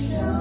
show.